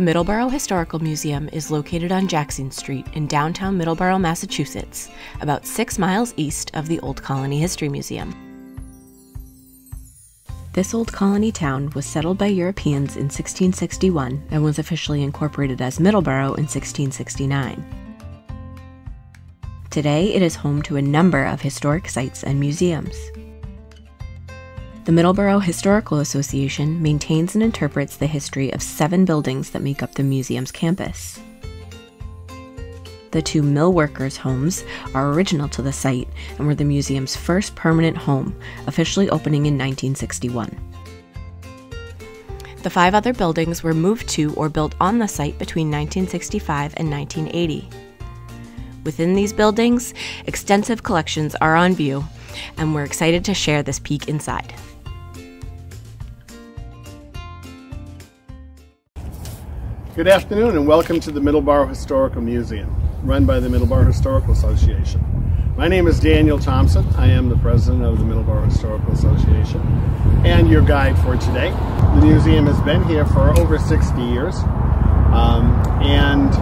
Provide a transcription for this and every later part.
The Middleborough Historical Museum is located on Jackson Street in downtown Middleborough, Massachusetts, about six miles east of the Old Colony History Museum. This old colony town was settled by Europeans in 1661 and was officially incorporated as Middleborough in 1669. Today, it is home to a number of historic sites and museums. The Middleborough Historical Association maintains and interprets the history of seven buildings that make up the museum's campus. The two mill workers' homes are original to the site and were the museum's first permanent home, officially opening in 1961. The five other buildings were moved to or built on the site between 1965 and 1980. Within these buildings, extensive collections are on view, and we're excited to share this peek inside. Good afternoon and welcome to the Middleborough Historical Museum, run by the Middleborough Historical Association. My name is Daniel Thompson. I am the president of the Middleborough Historical Association and your guide for today. The museum has been here for over 60 years um, and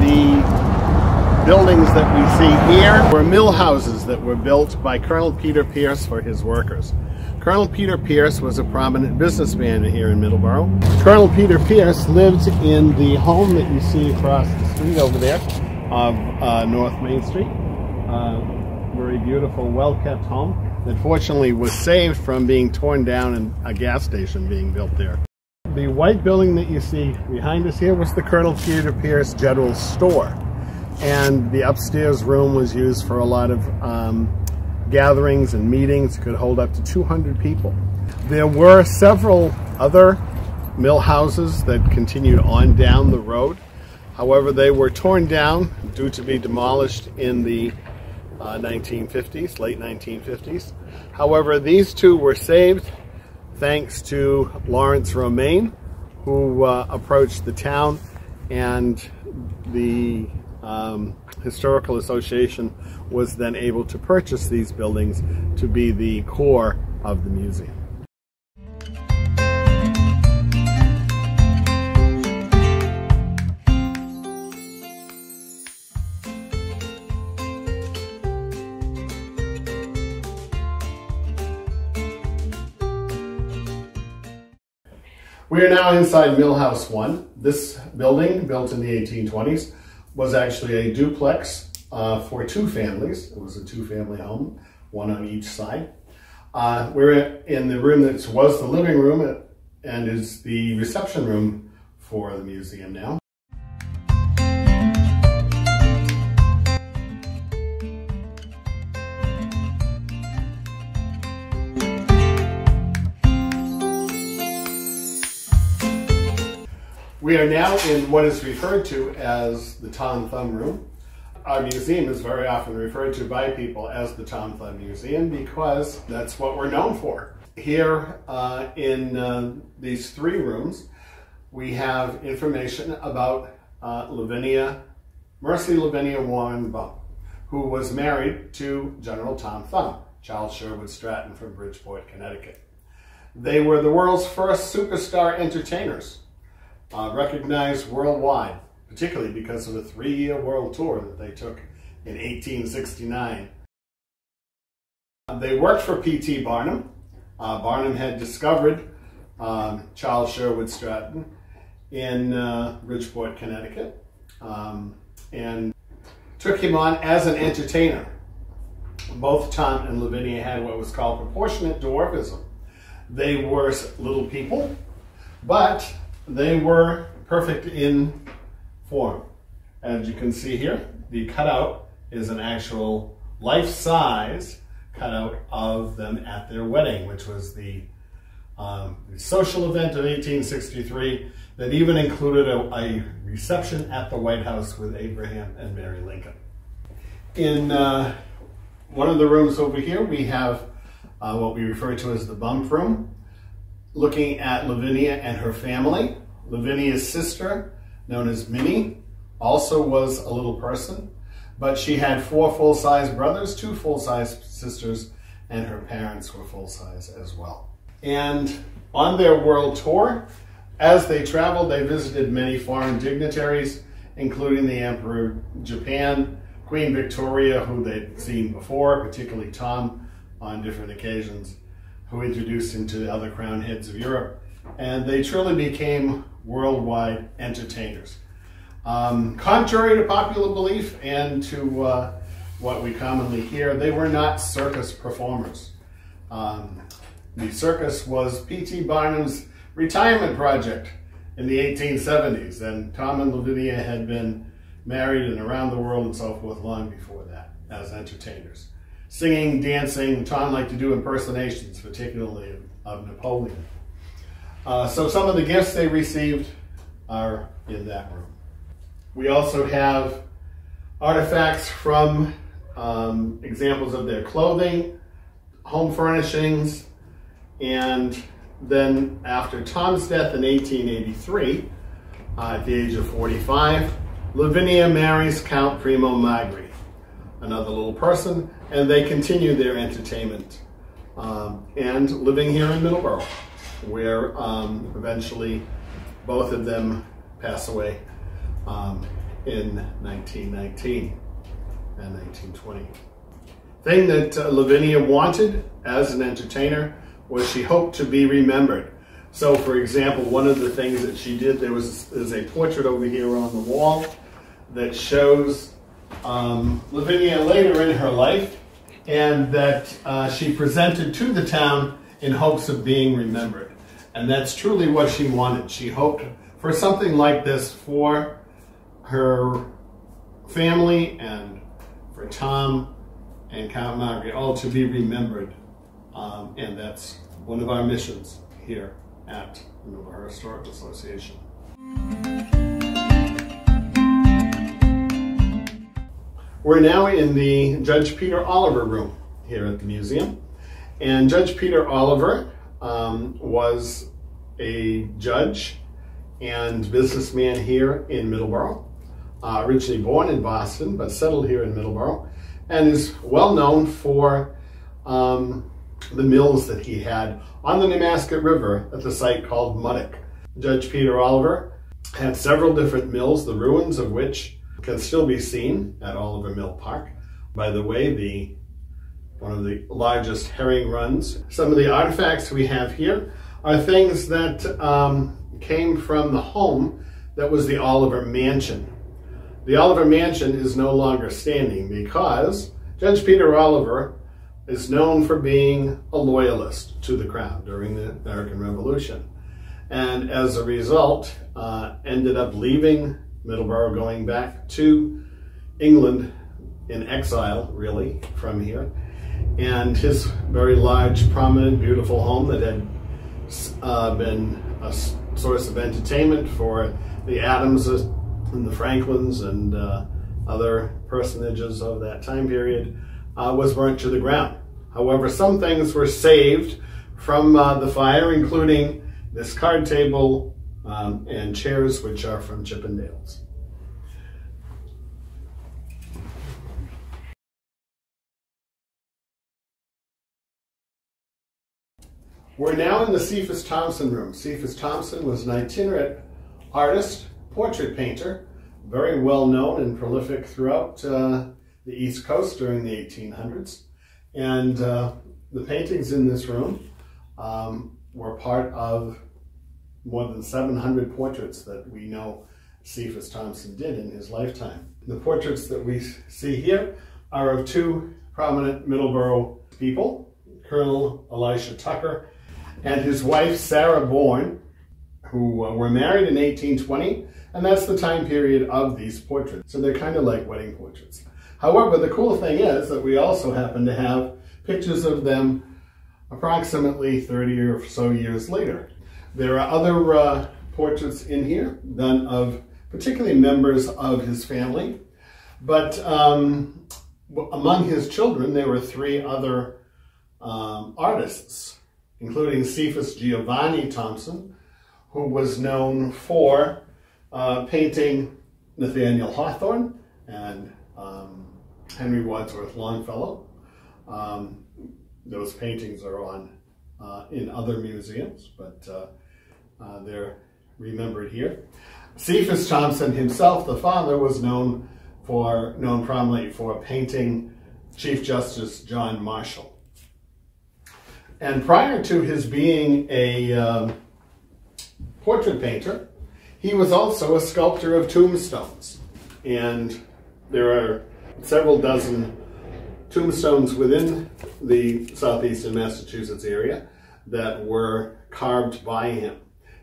the buildings that we see here were mill houses that were built by Colonel Peter Peirce for his workers. Colonel Peter Peirce was a prominent businessman here in Middleborough. Colonel Peter Peirce lived in the home that you see across the street over there of uh, North Main Street. Uh, very beautiful, well-kept home that fortunately was saved from being torn down and a gas station being built there. The white building that you see behind us here was the Colonel Peter Peirce General Store and the upstairs room was used for a lot of um, gatherings and meetings. Could hold up to 200 people. There were several other mill houses that continued on down the road. However, they were torn down due to be demolished in the uh, 1950s, late 1950s. However, these two were saved thanks to Lawrence Romaine, who uh, approached the town and the um, Historical Association was then able to purchase these buildings to be the core of the museum. We are now inside Millhouse 1. This building, built in the 1820s, was actually a duplex uh, for two families. It was a two-family home, one on each side. Uh, we're in the room that was the living room and is the reception room for the museum now. We are now in what is referred to as the Tom Thumb Room. Our museum is very often referred to by people as the Tom Thumb Museum because that's what we're known for. Here uh, in uh, these three rooms, we have information about uh, Lavinia, Mercy Lavinia Warren Bump, who was married to General Tom Thumb, Charles Sherwood Stratton from Bridgeport, Connecticut. They were the world's first superstar entertainers uh, recognized worldwide, particularly because of a three-year world tour that they took in 1869. They worked for P.T. Barnum. Uh, Barnum had discovered um, Charles Sherwood Stratton in uh, Bridgeport, Connecticut, um, and took him on as an entertainer. Both Tom and Lavinia had what was called proportionate dwarfism. They were little people, but they were perfect in form. As you can see here, the cutout is an actual life-size cutout of them at their wedding, which was the, um, social event of 1863 that even included a, a, reception at the White House with Abraham and Mary Lincoln. In uh, one of the rooms over here, we have uh, what we refer to as the bump room looking at Lavinia and her family. Lavinia's sister, known as Minnie, also was a little person, but she had four full-size brothers, two full-size sisters, and her parents were full-size as well. And on their world tour, As they traveled, they visited many foreign dignitaries, including the Emperor of Japan, Queen Victoria, who they'd seen before, particularly Tom on different occasions, who introduced him to the other crown heads of Europe. And they truly became worldwide entertainers. Um, contrary to popular belief and to uh, what we commonly hear, they were not circus performers. Um, the circus was P.T. Barnum's retirement project in the 1870s, and Tom and Lavinia had been married and around the world and so forth long before that as entertainers. Singing, dancing, Tom liked to do impersonations, particularly of, of Napoleon. Uh, so some of the gifts they received are in that room. We also have artifacts from um, examples of their clothing, home furnishings, and then after Tom's death in 1883, uh, at the age of 45, Lavinia marries Count Primo Magri, another little person, and they continue their entertainment um, and living here in Middleborough, where um, eventually both of them pass away um, in 1919 and 1920. Thing that uh, Lavinia wanted as an entertainer was she hoped to be remembered. So for example, one of the things that she did, there was there's a portrait over here on the wall that shows um, Lavinia later in her life and that uh, she presented to the town in hopes of being remembered. And that's truly what she wanted. She hoped for something like this for her family and for Tom and Count Magri, all to be remembered. Um, and that's one of our missions here at the Middleborough Historical Association. We're now in the Judge Peter Oliver room here at the museum. And Judge Peter Oliver um, was a judge and businessman here in Middleborough, uh, originally born in Boston, but settled here in Middleborough, and is well known for um, the mills that he had on the Nemasket River at the site called Muttock. Judge Peter Oliver had several different mills, the ruins of which can still be seen at Oliver Mill Park. By the way, the one of the largest herring runs. Some of the artifacts we have here are things that um, came from the home that was the Oliver Mansion. The Oliver Mansion is no longer standing because Judge Peter Oliver is known for being a loyalist to the crown during the American Revolution. And as a result, uh, ended up leaving Middleborough, going back to England in exile, really, from here. And his very large, prominent, beautiful home that had uh, been a source of entertainment for the Adams and the Franklins and uh, other personages of that time period uh, was burnt to the ground. However, some things were saved from uh, the fire, including this card table um, and chairs, which are from Chippendales. We're now in the Cephas Thompson room. Cephas Thompson was an itinerant artist, portrait painter, very well known and prolific throughout uh, the East Coast during the 1800s. And uh, the paintings in this room um, were part of more than 700 portraits that we know Cephas Thompson did in his lifetime. The portraits that we see here are of two prominent Middleborough people, Colonel Elisha Tucker and his wife, Sarah Bourne, who uh, were married in 1820, and that's the time period of these portraits. So they're kind of like wedding portraits. However, the cool thing is that we also happen to have pictures of them approximately 30 or so years later. There are other uh, portraits in here done of particularly members of his family, but um, among his children, there were three other um, artists including Cephas Giovanni Thompson, who was known for uh, painting Nathaniel Hawthorne and um, Henry Wadsworth Longfellow. Um, those paintings are on uh, in other museums, but uh, uh they're remembered here. Cephas Thompson himself, the father, was known for known prominently for painting Chief Justice John Marshall. And prior to his being a um, portrait painter, he was also a sculptor of tombstones. And there are several dozen tombstones within the southeastern Massachusetts area that were carved by him.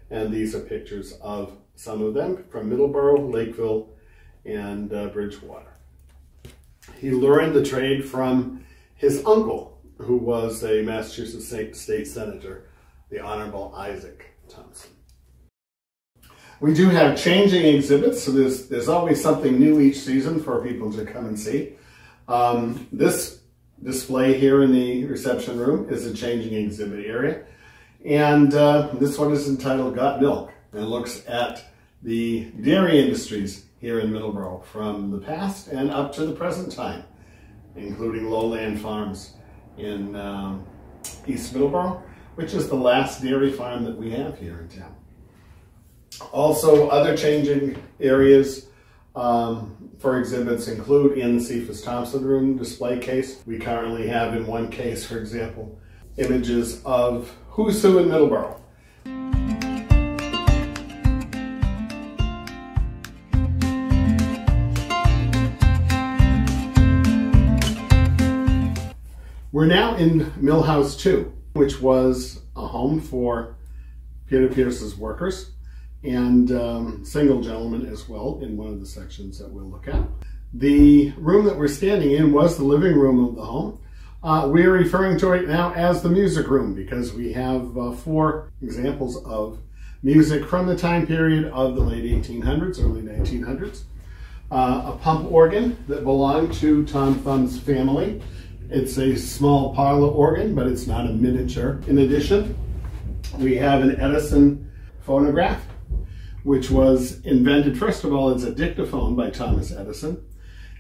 And these are pictures of some of them from Middleborough, Lakeville, and uh, Bridgewater. He learned the trade from his uncle, who was a Massachusetts state, senator, the Honorable Isaac Thompson. We do have changing exhibits, so there's, there's always something new each season for people to come and see. Um, this display here in the reception room is a changing exhibit area. And uh, this one is entitled Got Milk and looks at the dairy industries here in Middleborough from the past and up to the present time, including lowland farms in um, East Middleborough, which is the last dairy farm that we have here in town. Also, other changing areas um, for exhibits include in the Cephas Thompson room display case. We currently have in one case, for example, images of who's who in Middleborough. We're now in Millhouse 2, which was a home for Peter Peirce's workers and um, single gentlemen as well in one of the sections that we'll look at. The room that we're standing in was the living room of the home. Uh, we're referring to it now as the music room because we have uh, four examples of music from the time period of the late 1800s, early 1900s. Uh, a pump organ that belonged to Tom Thumb's family. It's a small parlor organ, but it's not a miniature. In addition, we have an Edison phonograph which was invented, first of all, as a dictaphone by Thomas Edison.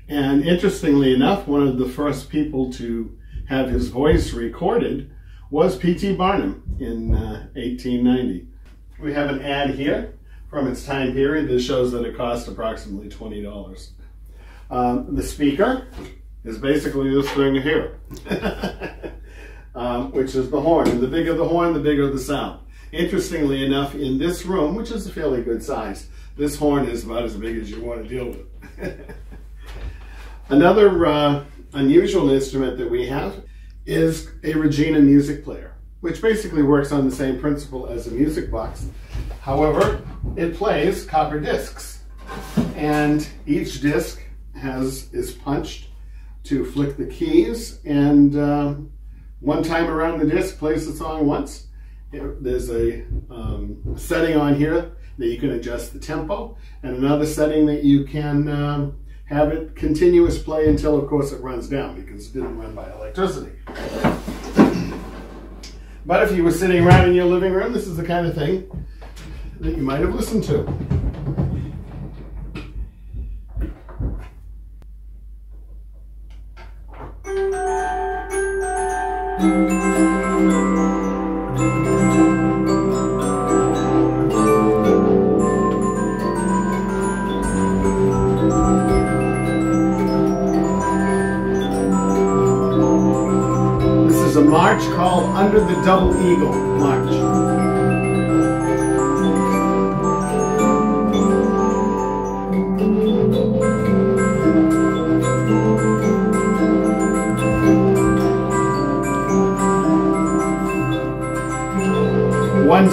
And interestingly enough, one of the first people to have his voice recorded was P.T. Barnum in uh, 1890. We have an ad here from its time period that shows that it cost approximately $20. Um, the speaker is basically this thing here, um, which is the horn. And the bigger the horn, the bigger the sound. Interestingly enough, in this room, which is a fairly good size, this horn is about as big as you want to deal with. Another uh, unusual instrument that we have is a Regina music player, which basically works on the same principle as a music box. However, it plays copper discs, and each disc has is punched to flick the keys, and uh, one time around the disc plays the song once, there's a um, setting on here that you can adjust the tempo and another setting that you can um, have it continuous play until of course it runs down because it didn't run by electricity. But if you were sitting around in your living room, this is the kind of thing that you might have listened to. March called Under the Double Eagle March.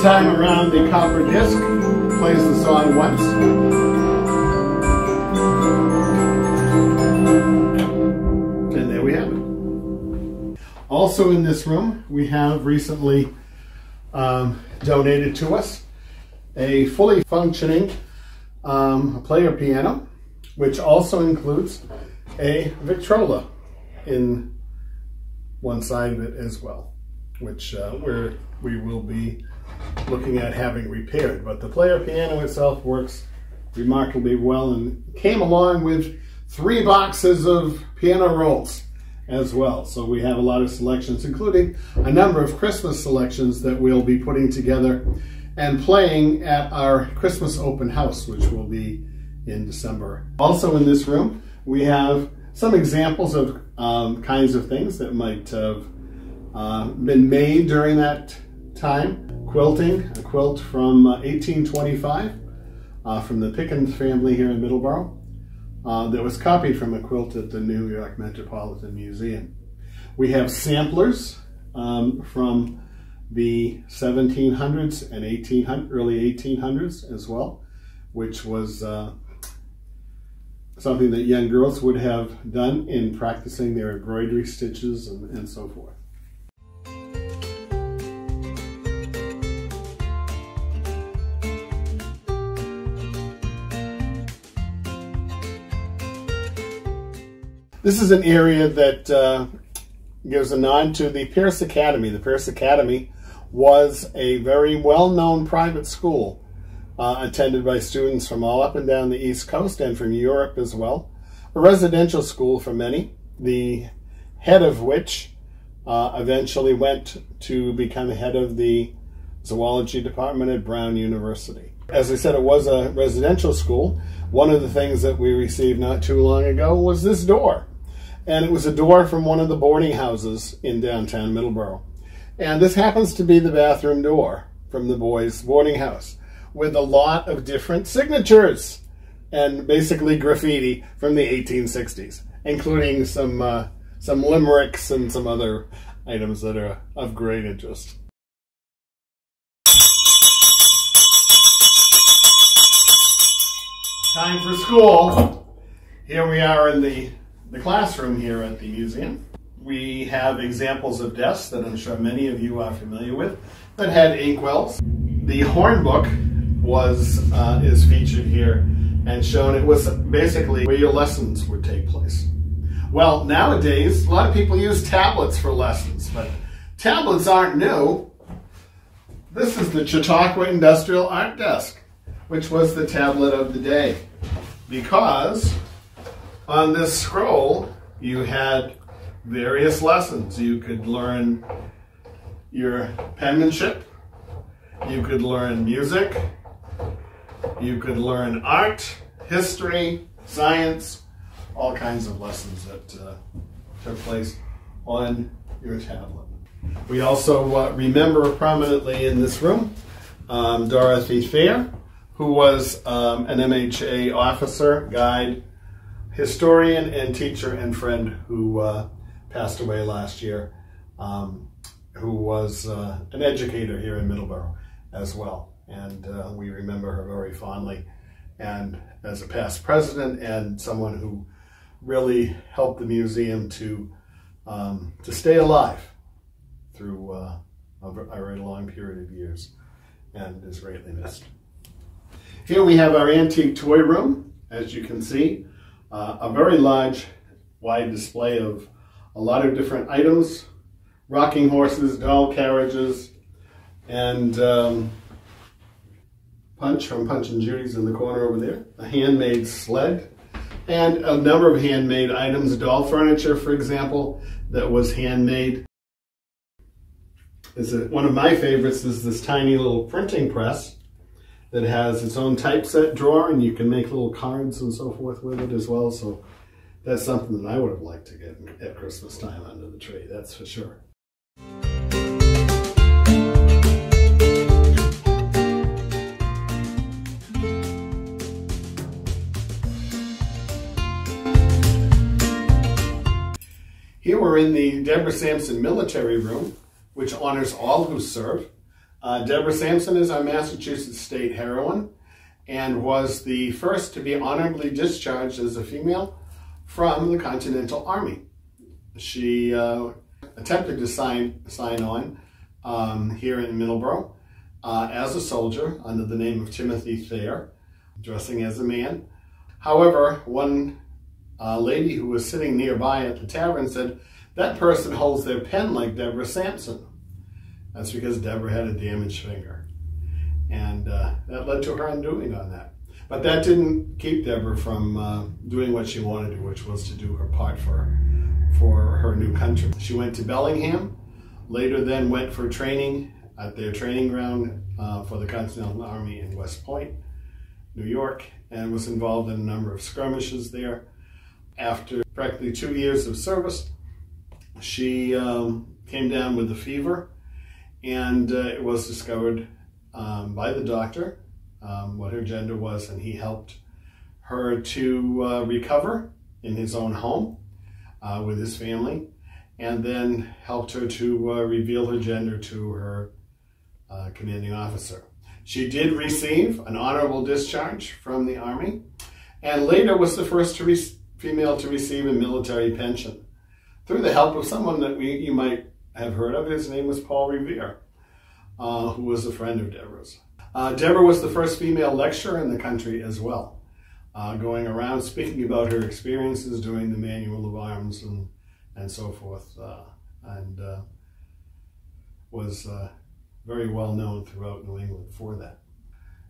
Time around the copper disc, plays the song once. And there we have it. Also in this room, we have recently um, donated to us a fully functioning um, player piano, which also includes a Victrola in one side of it as well, which uh, we're, we will be looking at having repaired. But the player piano itself works remarkably well and came along with three boxes of piano rolls as well. So we have a lot of selections, including a number of Christmas selections that we'll be putting together and playing at our Christmas open house, which will be in December. Also in this room, we have some examples of um, kinds of things that might have uh, been made during that time. Quilting, a quilt from uh, 1825 uh, from the Pickens family here in Middleborough uh, that was copied from a quilt at the New York Metropolitan Museum. We have samplers um, from the 1700s and 1800, early 1800s as well, which was uh, something that young girls would have done in practicing their embroidery stitches and, and so forth. This is an area that uh, gives a nod to the Peirce Academy. The Peirce Academy was a very well-known private school uh, attended by students from all up and down the East Coast and from Europe as well. A residential school for many, the head of which uh, eventually went to become head of the zoology department at Brown University. As I said, it was a residential school. One of the things that we received not too long ago was this door. And it was a door from one of the boarding houses in downtown Middleborough. And this happens to be the bathroom door from the boys' boarding house with a lot of different signatures and basically graffiti from the 1860s, including some uh, some limericks and some other items that are of great interest. Time for school. Here we are in the, the classroom here at the museum. We have examples of desks that I'm sure many of you are familiar with that had inkwells. The horn book was uh, is featured here and shown. It was basically where your lessons would take place. Well, nowadays, a lot of people use tablets for lessons, but tablets aren't new. This is the Chautauqua Industrial Art Desk, which was the tablet of the day. Because on this scroll, you had various lessons. You could learn your penmanship, you could learn music, you could learn art, history, science, all kinds of lessons that uh, took place on your tablet. We also uh, remember prominently in this room um, Dorothy Fair, who was um, an MHA officer, guide, historian, and teacher and friend who uh, passed away last year, um, who was uh, an educator here in Middleborough as well. And uh, we remember her very fondly and as a past president and someone who really helped the museum to um, to stay alive through uh, a, a very long period of years and is greatly missed. Here we have our antique toy room, as you can see, uh, a very large, wide display of a lot of different items, rocking horses, doll carriages, and um, Punch from Punch and Judy's in the corner over there, a handmade sled, and a number of handmade items, doll furniture, for example, that was handmade. Is it, one of my favorites is this tiny little printing press that has its own typeset drawer, and you can make little cards and so forth with it as well. So that's something that I would have liked to get at Christmas time under the tree, that's for sure. Here we're in the Deborah Sampson Military Room, which honors all who serve. Uh, Deborah Sampson is our Massachusetts state heroine and was the first to be honorably discharged as a female from the Continental Army. She uh, attempted to sign, sign on um, here in Middleborough uh, as a soldier under the name of Timothy Thayer, dressing as a man. However, one a lady who was sitting nearby at the tavern said, that person holds their pen like Deborah Sampson. That's because Deborah had a damaged finger. And uh, that led to her undoing on that. But that didn't keep Deborah from uh, doing what she wanted to, which was to do her part for, for her new country. She went to Bellingham, later then went for training at their training ground uh, for the Continental Army in West Point, New York, and was involved in a number of skirmishes there. After practically two years of service, she um, came down with a fever, and uh, it was discovered um, by the doctor um, what her gender was, and he helped her to uh, recover in his own home uh, with his family, and then helped her to uh, reveal her gender to her uh, commanding officer. She did receive an honorable discharge from the Army, and later was the first to female to receive a military pension through the help of someone that we, you might have heard of. His name was Paul Revere, uh, who was a friend of Deborah's. Uh, Deborah was the first female lecturer in the country as well, uh, going around speaking about her experiences doing the manual of arms and, and so forth, uh, and uh, was uh, very well known throughout New England for that.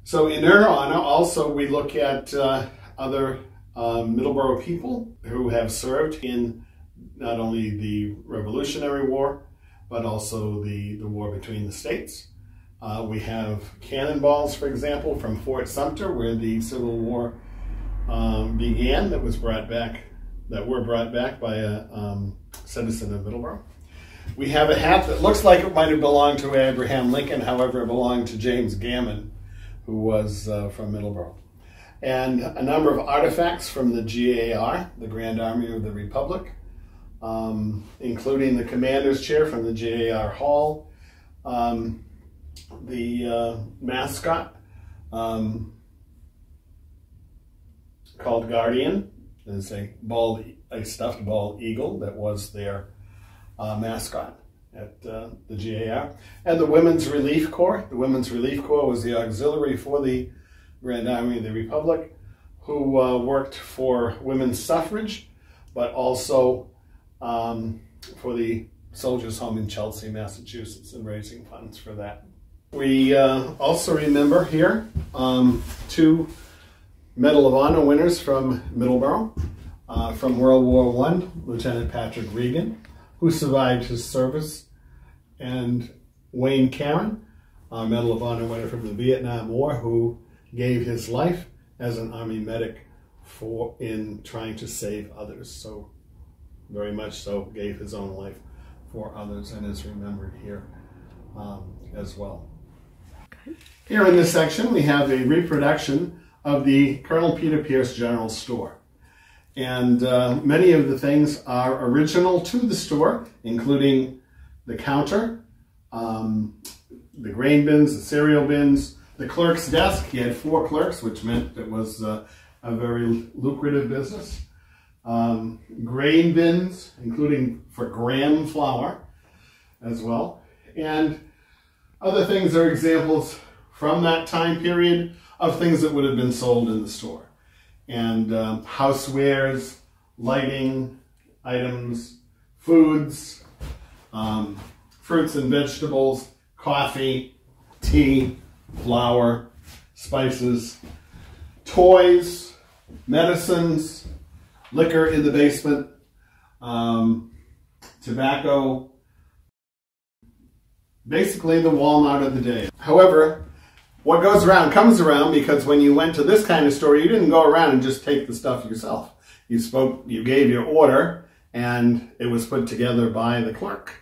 So in her honor, also we look at other Middleborough people who have served in not only the Revolutionary War, but also the, the war between the states. Uh, we have cannonballs, for example, from Fort Sumter, where the Civil War um, began, that was brought back, that were brought back by a um, citizen of Middleborough. We have a hat that looks like it might have belonged to Abraham Lincoln, however, it belonged to James Gammon, who was uh, from Middleborough. And a number of artifacts from the GAR, the Grand Army of the Republic, um, including the commander's chair from the GAR Hall, um, the uh, mascot um, called Guardian. There's a bald, a stuffed bald eagle that was their uh, mascot at uh, the GAR. And the Women's Relief Corps. The Women's Relief Corps was the auxiliary for the Grand Army of the Republic, who uh, worked for women's suffrage, but also um, for the Soldiers Home in Chelsea, Massachusetts, and raising funds for that. We uh, also remember here um, two Medal of Honor winners from Middleborough. Uh, from World War I, Lieutenant Patrick Regan, who survived his service, and Wayne Caron, a Medal of Honor winner from the Vietnam War, who gave his life as an Army medic for in trying to save others. So very much so gave his own life for others and is remembered here um, as well. Here in this section, we have a reproduction of the Colonel Peter Peirce General Store. And uh, many of the things are original to the store, including the counter, um, the grain bins, the cereal bins, the clerk's desk. He had four clerks, which meant it was uh, a very lucrative business. Um, grain bins, including for graham flour as well. And other things are examples from that time period of things that would have been sold in the store. And um, housewares, lighting items, foods, um, fruits and vegetables, coffee, tea, flour, spices, toys, medicines, liquor in the basement, um, tobacco, basically the Walmart of the day. However, what goes around comes around because when you went to this kind of store, you didn't go around and just take the stuff yourself. You spoke, you gave your order, and it was put together by the clerk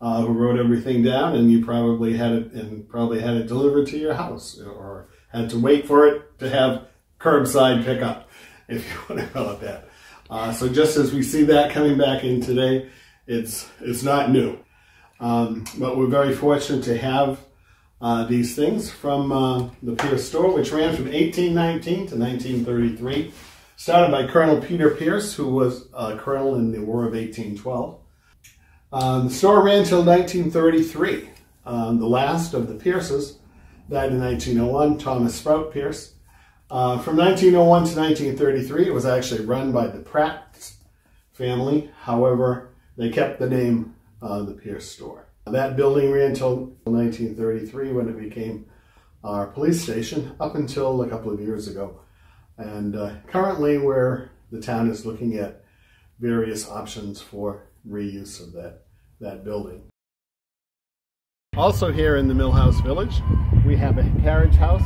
uh, who wrote everything down, and you probably had it and probably had it delivered to your house or had to wait for it to have curbside pickup, if you want to call it that. Uh, so just as we see that coming back in today, it's it's not new. Um, but we're very fortunate to have uh, these things from uh, the Peirce store, which ran from 1819 to 1933. Started by Colonel Peter Peirce, who was a colonel in the War of 1812. Um, the store ran until 1933. Um, the last of the Peirces died in 1901, Thomas Sproat Peirce. Uh, from 1901 to 1933, it was actually run by the Pratt family. However, they kept the name uh, the Peirce store. That building ran until 1933 when it became our police station up until a couple of years ago. And uh, currently where the town is looking at various options for reuse of that, that building. Also here in the Millhouse Village, we have a carriage house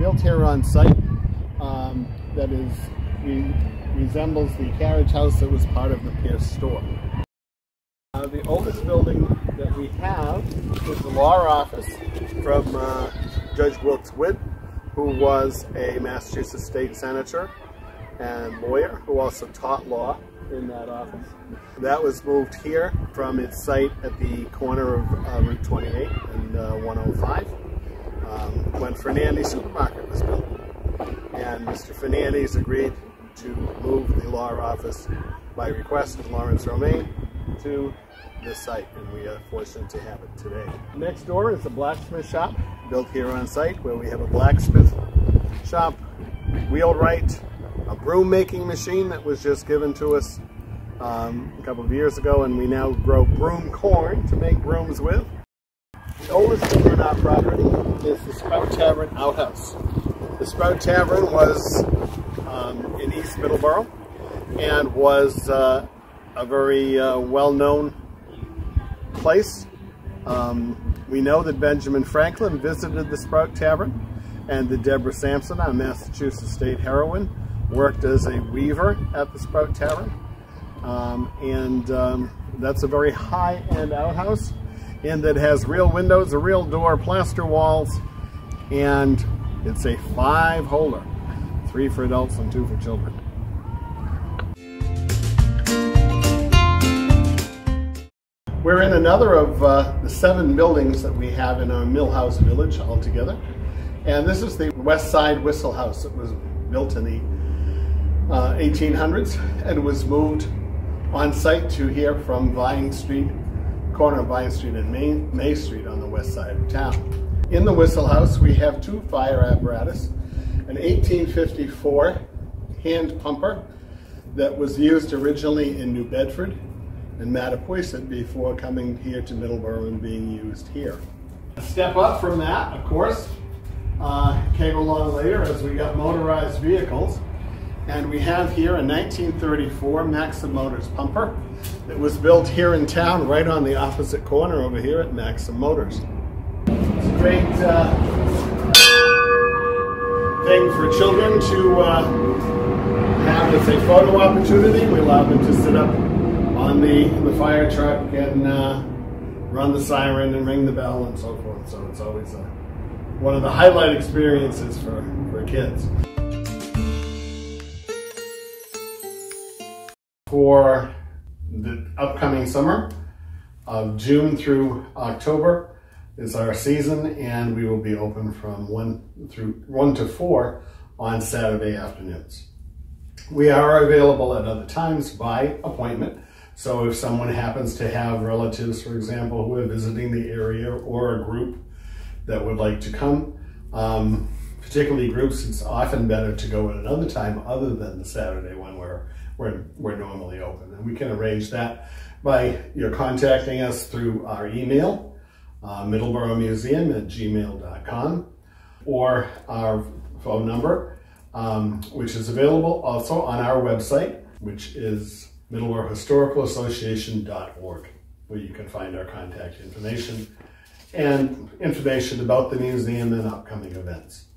built here on site um, that is re resembles the carriage house that was part of the Peirce store. Uh, the oldest building that we have is the law office from uh, Judge Wilkes Wood, who was a Massachusetts state senator and lawyer who also taught law in that office. That was moved here from its site at the corner of uh, Route 28 and uh, 105 um, when Fernandes Supermarket was built. And Mr. Fernandes agreed to move the law office by request of Lawrence Romaine to this site, and we are fortunate to have it today. Next door is a blacksmith shop built here on site where we have a blacksmith shop, wheelwright, a broom making machine that was just given to us um, a couple of years ago, and we now grow broom corn to make brooms with. The oldest thing on our property is the Sproat Tavern outhouse. The Sproat Tavern was um, in East Middleborough and was uh, a very uh, well-known place. Um, we know that Benjamin Franklin visited the Sproat Tavern and that Deborah Sampson, a Massachusetts state heroine, worked as a weaver at the Sproat Tavern. Um, and um, that's a very high-end outhouse and that has real windows, a real door, plaster walls, and it's a five holder, three for adults and two for children. We're in another of uh, the seven buildings that we have in our Millhouse Village altogether. And this is the West Side Whistle House. It was built in the uh, 1800s and was moved on site to here from Vine Street, corner of Vine Street and Main, May Street on the west side of town. In the Whistle House, we have two fire apparatus, an 1854 hand pumper that was used originally in New Bedford and Mattapoisett before coming here to Middleborough and being used here. A step up from that, of course, uh, came along later as we got motorized vehicles. And we have here a 1934 Maxim Motors pumper that was built here in town, right on the opposite corner over here at Maxim Motors. Great uh, thing for children to uh, have as a photo opportunity. We allow them to sit up on the, the fire truck and uh, run the siren and ring the bell and so forth. So it's always a, one of the highlight experiences for, for kids. For the upcoming summer of June through October is our season and we will be open from 1 through 1 to 4 on Saturday afternoons. We are available at other times by appointment so if someone happens to have relatives, for example, who are visiting the area or a group that would like to come, um, particularly groups, it's often better to go at another time other than the Saturday one we're, we're, we're normally open. And we can arrange that by your contacting us through our email, uh, middleboroughmuseum at gmail.com, or our phone number, um, which is available also on our website, which is middleboroughhistoricalassociation.org, where you can find our contact information and information about the museum and upcoming events.